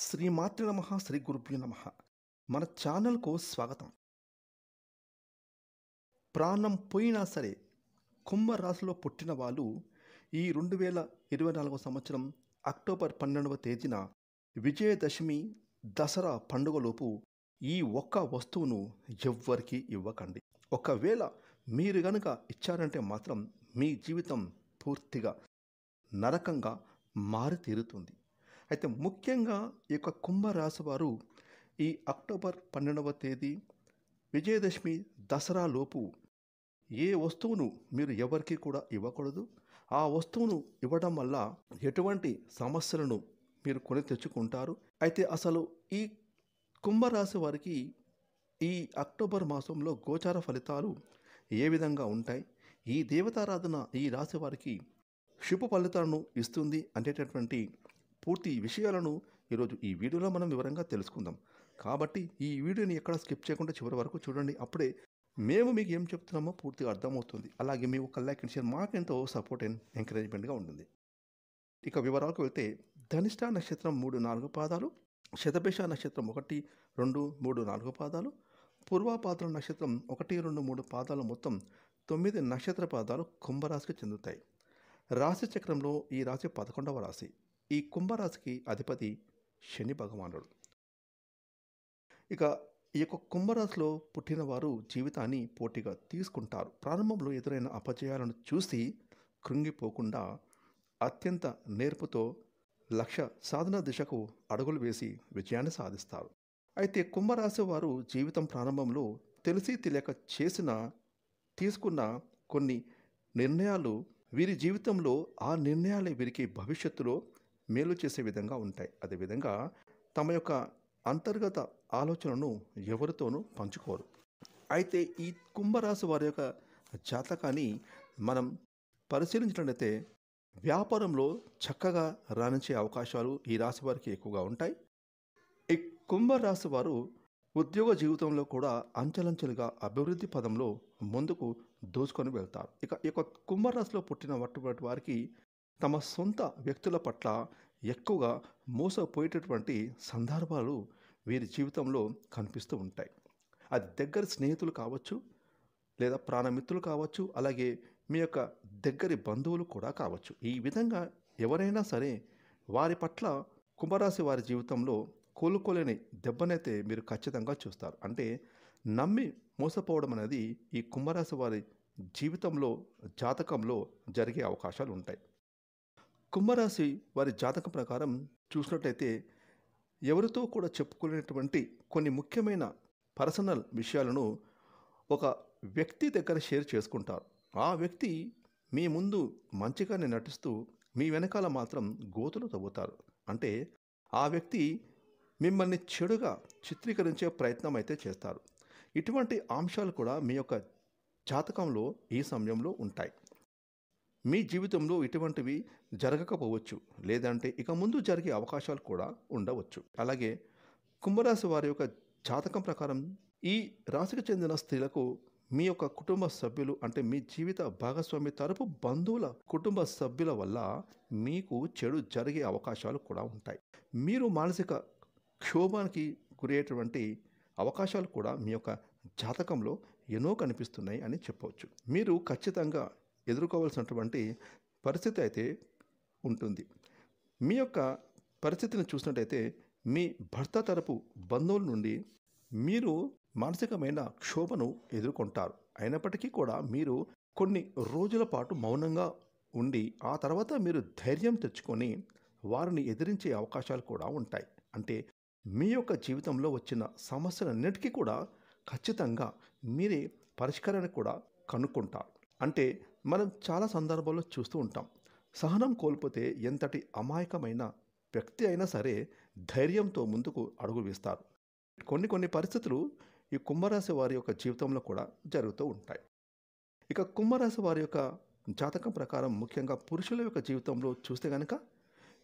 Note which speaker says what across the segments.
Speaker 1: శ్రీమాతృ నమ శ్రీ గురుభ్యు నమ. మన ఛానల్కు స్వాగతం. ప్రాణం పోయినా సరే కుంభరాశిలో పుట్టిన వాళ్ళు ఈ రెండు వేల ఇరవై నాలుగవ సంవత్సరం అక్టోబర్ పన్నెండవ తేదీన విజయదశమి దసరా పండుగలోపు ఈ ఒక్క వస్తువును ఎవ్వరికీ ఇవ్వకండి. ఒకవేళ మీరు గనుక ఇచ్చారంటే మాత్రం మీ జీవితం పూర్తిగా నరకంగా మారి తీరుతుంది అయితే ముఖ్యంగా ఈ యొక్క కుంభరాశి వారు ఈ అక్టోబర్ పన్నెండవ తేదీ విజయదశమి దసరా లోపు ఏ వస్తువును మీరు ఎవరికి కూడా ఇవ్వకూడదు. ఆ వస్తువును ఇవ్వడం వల్ల ఎటువంటి సమస్యలను మీరు కొని తెచ్చుకుంటారు. అయితే అసలు ఈ కుంభరాశి వారికి ఈ అక్టోబర్ మాసంలో గోచార ఫలితాలు ఏ విధంగా ఉంటాయి? ఈ దేవతారాధన ఈ రాశి వారికి శుభ ఫలితాలను ఇస్తుంది అనేటటువంటి పూర్తి విషయాలను ఈరోజు ఈ వీడియోలో మనం వివరంగా తెలుసుకుందాం. కాబట్టి ఈ వీడియోని ఎక్కడ స్కిప్ చేయకుండా చివరి వరకు చూడండి. అప్పుడే మేము మీకు ఏం చెప్తున్నామో పూర్తిగా అర్థమవుతుంది. అలాగే మీ ఒక లైక్ అండ్ షేర్ మాకెంతో సపోర్ట్ అండ్ ఎంకరేజ్మెంట్గా ఉంటుంది. ఇక వివరాలకు వెళ్తే ధనిష్ట నక్షత్రం మూడు నాలుగు పాదాలు శతభిష నక్షత్రం ఒకటి రెండు మూడు నాలుగు పాదాలు పూర్వాపాత్ర నక్షత్రం ఒకటి రెండు మూడు పాదాలు మొత్తం తొమ్మిది నక్షత్ర పాదాలు కుంభరాశికి చెందుతాయి. రాశి చక్రంలో ఈ రాశి పదకొండవ రాశి. ఈ కుంభరాశికి అధిపతి శని భగవానుడు. ఇక ఈ యొక్క కుంభరాశిలో పుట్టిన వారు జీవితాన్ని పోటీగా తీసుకుంటారు. ప్రారంభంలో ఎదురైన అపజయాలను చూసి కృంగిపోకుండా అత్యంత నేర్పుతో లక్ష్య సాధన దిశకు అడుగులు వేసి విజయాన్ని సాధిస్తారు. అయితే కుంభరాశి వారు జీవితం ప్రారంభంలో తెలిసి తెలియక చేసిన తీసుకున్న కొన్ని నిర్ణయాలు వీరి జీవితంలో ఆ నిర్ణయాలే వీరికి భవిష్యత్తులో మేలు చేసే విధంగా ఉంటాయి. అదేవిధంగా తమ యొక్క అంతర్గత ఆలోచనను ఎవరితోనూ పంచుకోరు. అయితే ఈ కుంభరాశి వారి యొక్క జాతకాన్ని మనం పరిశీలించినట్లయితే వ్యాపారంలో చక్కగా రాణించే అవకాశాలు ఈ రాశి వారికి ఎక్కువగా ఉంటాయి. ఈ కుంభరాశి వారు ఉద్యోగ జీవితంలో కూడా అంచెలంచెలుగా అభివృద్ధి పదంలో ముందుకు దూసుకొని వెళ్తారు. ఇక ఈ యొక్క కుంభరాశిలో పుట్టిన వటువంటి వారికి తమ సొంత వ్యక్తుల పట్ల ఎక్కువగా మోసపోయేటటువంటి సందర్భాలు వీరి జీవితంలో కనిపిస్తూ ఉంటాయి. అది దగ్గర స్నేహితులు కావచ్చు లేదా ప్రాణమిత్రులు కావచ్చు అలాగే మీ యొక్క దగ్గరి బంధువులు కూడా కావచ్చు. ఈ విధంగా ఎవరైనా సరే వారి పట్ల కుంభరాశి వారి జీవితంలో కోలుకోలేని దెబ్బనైతే మీరు ఖచ్చితంగా చూస్తారు. అంటే నమ్మి మోసపోవడం అనేది ఈ కుంభరాశి వారి జీవితంలో జాతకంలో జరిగే అవకాశాలు ఉంటాయి. కుంభరాశి వారి జాతకం ప్రకారం చూసినట్లయితే ఎవరితో కూడా చెప్పుకునేటువంటి కొన్ని ముఖ్యమైన పర్సనల్ విషయాలను ఒక వ్యక్తి దగ్గర షేర్ చేసుకుంటారు. ఆ వ్యక్తి మీ ముందు మంచిగానే నటిస్తూ మీ వెనకాల మాత్రం గోతులు తవ్వుతారు. అంటే ఆ వ్యక్తి మిమ్మల్ని చెడుగా చిత్రీకరించే ప్రయత్నం అయితే చేస్తారు. ఇటువంటి అంశాలు కూడా మీ యొక్క జాతకంలో ఈ సమయంలో ఉంటాయి. మీ జీవితంలో ఇటువంటివి జరగకపోవచ్చు లేదంటే ఇక ముందు జరిగే అవకాశాలు కూడా ఉండవచ్చు. అలాగే కుంభరాశి వారి యొక్క జాతకం ప్రకారం ఈ రాశికి చెందిన స్త్రీలకు మీ యొక్క కుటుంబ సభ్యులు అంటే మీ జీవిత భాగస్వామి తరపు బంధువుల కుటుంబ సభ్యుల వల్ల మీకు చెడు జరిగే అవకాశాలు కూడా ఉంటాయి. మీరు మానసిక క్షోభానికి గురయ్యేటువంటి అవకాశాలు కూడా మీ యొక్క జాతకంలో ఎన్నో కనిపిస్తున్నాయి అని చెప్పవచ్చు. మీరు ఖచ్చితంగా ఎదుర్కోవాల్సినటువంటి పరిస్థితి అయితే ఉంటుంది. మీ యొక్క పరిస్థితిని చూసినట్టయితే మీ భర్త తరపు బంధువుల నుండి మీరు మానసికమైన క్షోభను ఎదుర్కొంటారు. అయినప్పటికీ కూడా మీరు కొన్ని రోజుల పాటు మౌనంగా ఉండి ఆ తర్వాత మీరు ధైర్యం తెచ్చుకొని వారిని ఎదిరించే అవకాశాలు కూడా ఉంటాయి. అంటే మీ యొక్క జీవితంలో వచ్చిన సమస్యలన్నిటికీ కూడా ఖచ్చితంగా మీరే పరిష్కారాన్ని కూడా కనుక్కుంటారు. అంటే మనం చాలా సందర్భాల్లో చూస్తూ ఉంటాం. సహనం కోల్పోతే ఎంతటి అమాయకమైన వ్యక్తి అయినా సరే ధైర్యంతో ముందుకు అడుగు వేస్తారు. కొన్ని కొన్ని పరిస్థితులు ఈ కుంభరాశి వారి యొక్క జీవితంలో కూడా జరుగుతూ ఉంటాయి. ఇక కుంభరాశి వారి యొక్క జాతకం ప్రకారం ముఖ్యంగా పురుషుల యొక్క జీవితంలో చూస్తే కనుక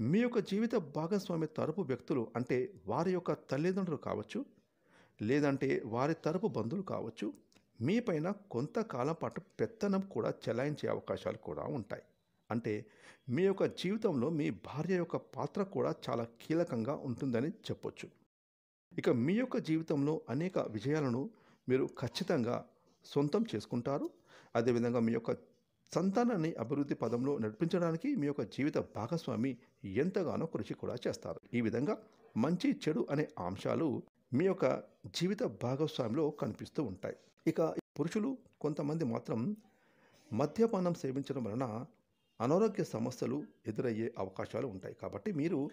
Speaker 1: మీ యొక్క జీవిత భాగస్వామి తరపు వ్యక్తులు అంటే వారి యొక్క తల్లిదండ్రులు కావచ్చు లేదంటే వారి తరపు బంధువులు కావచ్చు మీపైన కొంతకాలం పాటు పెత్తనం కూడా చెలాయించే అవకాశాలు కూడా ఉంటాయి. అంటే మీ యొక్క జీవితంలో మీ భార్య యొక్క పాత్ర కూడా చాలా కీలకంగా ఉంటుందని చెప్పొచ్చు. ఇక మీ యొక్క జీవితంలో అనేక విజయాలను మీరు ఖచ్చితంగా సొంతం చేసుకుంటారు. అదేవిధంగా మీ యొక్క సంతానాన్ని అభివృద్ధి పదంలో నడిపించడానికి మీ యొక్క జీవిత భాగస్వామి ఎంతగానో కృషి కూడా చేస్తారు. ఈ విధంగా మంచి చెడు అనే అంశాలు మీ యొక్క జీవిత భాగస్వామిలో కనిపిస్తూ ఉంటాయి. ఇక పురుషులు కొంతమంది మాత్రం మద్యపానం సేవించడం వలన అనారోగ్య సమస్యలు ఎదురయ్యే అవకాశాలు ఉంటాయి. కాబట్టి మీరు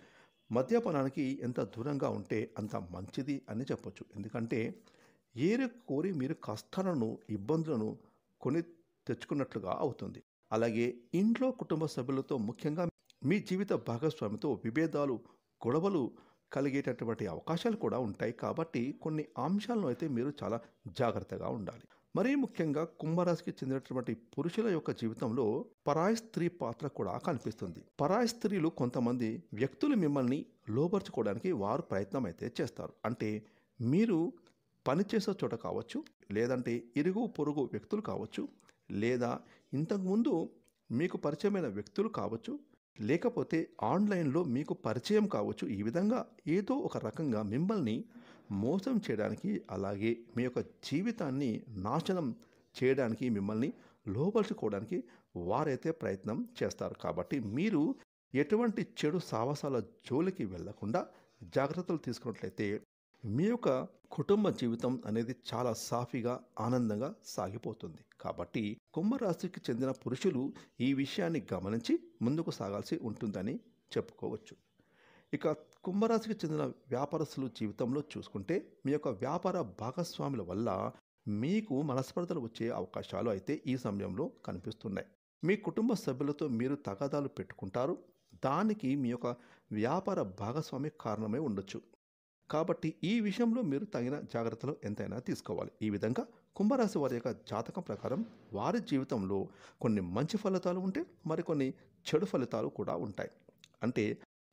Speaker 1: మద్యపానానికి ఎంత దూరంగా ఉంటే అంత మంచిది అని చెప్పొచ్చు. ఎందుకంటే ఏరు కోరి మీరు కష్టాలను ఇబ్బందులను కొని తెచ్చుకున్నట్లుగా అవుతుంది. అలాగే ఇంట్లో కుటుంబ సభ్యులతో ముఖ్యంగా మీ జీవిత భాగస్వామితో విభేదాలు గొడవలు కలిగేటటువంటి అవకాశాలు కూడా ఉంటాయి. కాబట్టి కొన్ని అంశాలను అయితే మీరు చాలా జాగ్రత్తగా ఉండాలి. మరీ ముఖ్యంగా కుంభరాశికి చెందినటువంటి పురుషుల యొక్క జీవితంలో పరాయి స్త్రీ పాత్ర కూడా కనిపిస్తుంది. పరాయి స్త్రీలు కొంతమంది వ్యక్తులు మిమ్మల్ని లోపరుచుకోవడానికి వారు ప్రయత్నం అయితే చేస్తారు. అంటే మీరు పనిచేసే చోట కావచ్చు లేదంటే ఇరుగు పొరుగు వ్యక్తులు కావచ్చు లేదా ఇంతకుముందు మీకు పరిచయమైన వ్యక్తులు కావచ్చు లేకపోతే ఆన్లైన్లో మీకు పరిచయం కావచ్చు. ఈ విధంగా ఏదో ఒక రకంగా మిమ్మల్ని మోసం చేయడానికి అలాగే మీ యొక్క జీవితాన్ని నాశనం చేయడానికి మిమ్మల్ని లోపలుచుకోవడానికి వారైతే ప్రయత్నం చేస్తారు. కాబట్టి మీరు ఎటువంటి చెడు సాహసాల జోలికి వెళ్ళకుండా జాగ్రత్తలు తీసుకున్నట్లయితే మీ యొక్క కుటుంబ జీవితం అనేది చాలా సాఫీగా ఆనందంగా సాగిపోతుంది. కాబట్టి కుంభరాశికి చెందిన పురుషులు ఈ విషయాన్ని గమనించి ముందుకు సాగాల్సి ఉంటుందని చెప్పుకోవచ్చు. ఇక కుంభరాశికి చెందిన వ్యాపారస్తులు జీవితంలో చూసుకుంటే మీ యొక్క వ్యాపార భాగస్వాముల వల్ల మీకు మనస్పర్ధలు వచ్చే అవకాశాలు అయితే ఈ సమయంలో కనిపిస్తున్నాయి. మీ కుటుంబ సభ్యులతో మీరు తగాదాలు పెట్టుకుంటారు. దానికి మీ యొక్క వ్యాపార భాగస్వామి కారణమై ఉండొచ్చు. కాబట్టి ఈ విషయంలో మీరు తగిన జాగ్రత్తలు ఎంతైనా తీసుకోవాలి. ఈ విధంగా కుంభరాశి వారి యొక్క జాతకం ప్రకారం వారి జీవితంలో కొన్ని మంచి ఫలితాలు ఉంటే మరికొన్ని చెడు ఫలితాలు కూడా ఉంటాయి. అంటే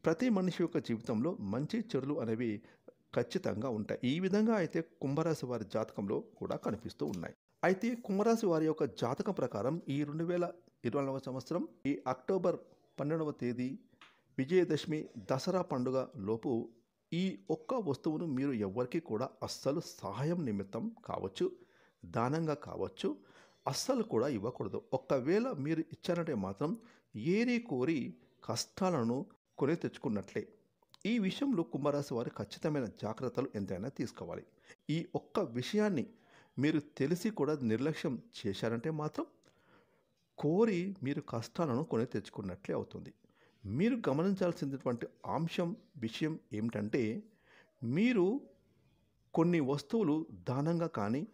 Speaker 1: ప్రతి మనిషి యొక్క జీవితంలో మంచి చెడులు అనేవి ఖచ్చితంగా ఉంటాయి. ఈ విధంగా అయితే కుంభరాశి వారి జాతకంలో కూడా కనిపిస్తూ ఉన్నాయి. అయితే కుంభరాశి వారి యొక్క జాతకం ప్రకారం ఈ రెండు వేల ఇరవై నాలుగవ సంవత్సరం ఈ అక్టోబర్ పన్నెండవ తేదీ విజయదశమి దసరా పండుగ లోపు ఈ ఒక్క వస్తువును మీరు ఎవరికి కూడా అస్సలు సహాయం నిమిత్తం కావచ్చు దానంగా కావచ్చు అస్సలు కూడా ఇవ్వకూడదు. ఒకవేళ మీరు ఇచ్చారంటే మాత్రం ఏరి కోరి కష్టాలను కొని తెచ్చుకున్నట్లే. ఈ విషయంలో కుంభరాశి వారు ఖచ్చితమైన జాగ్రత్తలు ఎంతైనా తీసుకోవాలి. ఈ ఒక్క విషయాన్ని మీరు తెలిసి కూడా నిర్లక్ష్యం చేశారంటే మాత్రం కోరి మీరు కష్టాలను కొని తెచ్చుకున్నట్లే అవుతుంది. మీరు గమనించాల్సినటువంటి అంశం విషయం ఏమిటంటే మీరు కొన్ని వస్తువులు దానంగా కానీ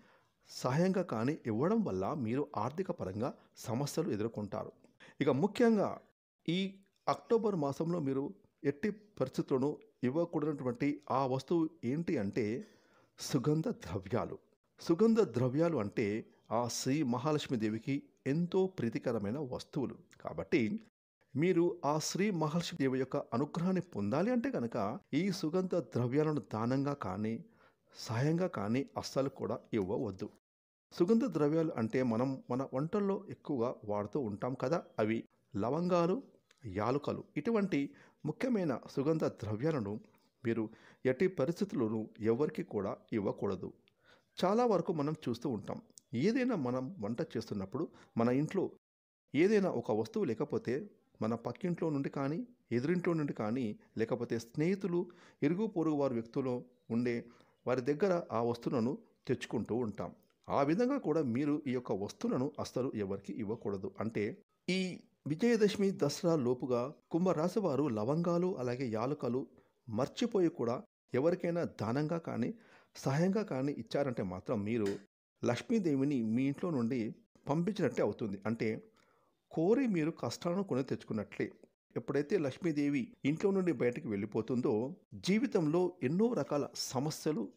Speaker 1: సహాయంగా కానీ ఇవ్వడం వల్ల మీరు ఆర్థిక పరంగా సమస్యలు ఎదుర్కొంటారు. ఇక ముఖ్యంగా ఈ అక్టోబర్ మాసంలో మీరు ఎట్టి పరిస్థితులను ఇవ్వకూడనటువంటి ఆ వస్తువు ఏంటి అంటే సుగంధ ద్రవ్యాలు. సుగంధ ద్రవ్యాలు అంటే ఆ శ్రీ మహాలక్ష్మీదేవికి ఎంతో ప్రీతికరమైన వస్తువులు. కాబట్టి మీరు ఆ శ్రీ మహర్షి దేవి యొక్క అనుగ్రహాన్ని పొందాలి అంటే కనుక ఈ సుగంధ ద్రవ్యాలను దానంగా కానీ సహాయంగా కానీ అస్సలు కూడా ఇవ్వవద్దు. సుగంధ ద్రవ్యాలు అంటే మనం మన వంటల్లో ఎక్కువగా వాడుతూ ఉంటాం కదా అవి లవంగాలు యాలుకలు. ఇటువంటి ముఖ్యమైన సుగంధ ద్రవ్యాలను మీరు ఎట్టి పరిస్థితుల్లోనూ ఎవరికి కూడా ఇవ్వకూడదు. చాలా వరకు మనం చూస్తూ ఉంటాం. ఏదైనా మనం వంట చేస్తున్నప్పుడు మన ఇంట్లో ఏదైనా ఒక వస్తువు లేకపోతే మన పక్కింట్లో నుండి కానీ ఎదురింట్లో నుండి కానీ లేకపోతే స్నేహితులు ఇరుగు పొరుగు వారి వ్యక్తులు ఉండే వారి దగ్గర ఆ వస్తువులను తెచ్చుకుంటూ ఉంటాం. ఆ విధంగా కూడా మీరు ఈ యొక్క వస్తువులను అస్సలు ఎవరికి ఇవ్వకూడదు. అంటే ఈ విజయదశమి దసరా లోపుగా కుంభరాశి వారు లవంగాలు అలాగే యాలుకలు మర్చిపోయి కూడా ఎవరికైనా దానంగా కానీ సహాయంగా కానీ ఇచ్చారంటే మాత్రం మీరు లక్ష్మీదేవిని మీ ఇంట్లో నుండి పంపించినట్టే అవుతుంది. అంటే కోరి మీరు కష్టాలను కొని తెచ్చుకున్నట్లే. ఎప్పుడైతే లక్ష్మీదేవి ఇంట్లో నుండి బయటకు వెళ్ళిపోతుందో జీవితంలో ఎన్నో రకాల సమస్యలు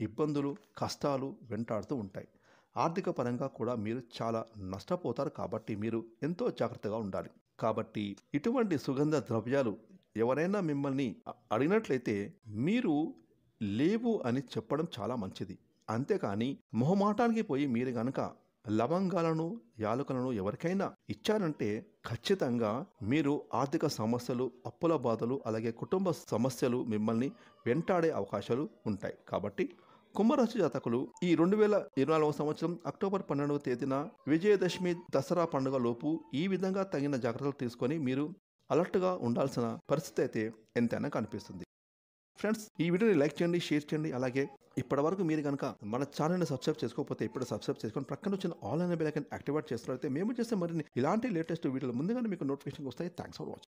Speaker 1: ఇబ్బందులు కష్టాలు వెంటాడుతూ ఉంటాయి. ఆర్థిక పరంగా కూడా మీరు చాలా నష్టపోతారు కాబట్టి మీరు ఎంతో జాగ్రత్తగా ఉండాలి. కాబట్టి ఇటువంటి సుగంధ ద్రవ్యాలు ఎవరైనా మిమ్మల్ని అడిగినట్లయితే మీరు లేవు అని చెప్పడం చాలా మంచిది. అంతేకాని మొహమాటానికి పోయి మీరు గనక లవంగాలను యాలకులను ఎవరికైనా ఇచ్చారంటే ఖచ్చితంగా మీరు ఆర్థిక సమస్యలు అప్పుల బాధలు అలాగే కుటుంబ సమస్యలు మిమ్మల్ని వెంటాడే అవకాశాలు ఉంటాయి. కాబట్టి కుంభరాశి జాతకులు ఈ రెండు వేల ఇరవై నాలుగవ సంవత్సరం అక్టోబర్ పన్నెండవ తేదీన విజయదశమి దసరా పండుగ లోపు ఈ విధంగా తగిన జాగ్రత్తలు తీసుకొని మీరు అలర్ట్గా ఉండాల్సిన పరిస్థితి అయితే ఎంతైనా కనిపిస్తుంది. ఫ్రెండ్స్ ఈ వీడియోని లైక్ చేయండి షేర్ చేయండి. అలాగే ఇప్పటివరకు మీరు కనుక మన ఛానల్ని సబ్స్క్రైబ్ చేసుకోకపోతే ఇప్పుడు సబ్స్క్రైబ్ చేసుకొని ప్రక్కన వచ్చిన ఆల్ అనే బెల్ ఐకన్ యాక్టివేట్ చేస్తున్నట్లయితే మేము చేసే మరిన్ని ఇలాంటి లేటెస్ట్ వీడియోలు ముందుగానే మీకు నోటిఫికేషన్ వస్తాయి. Thanks for watching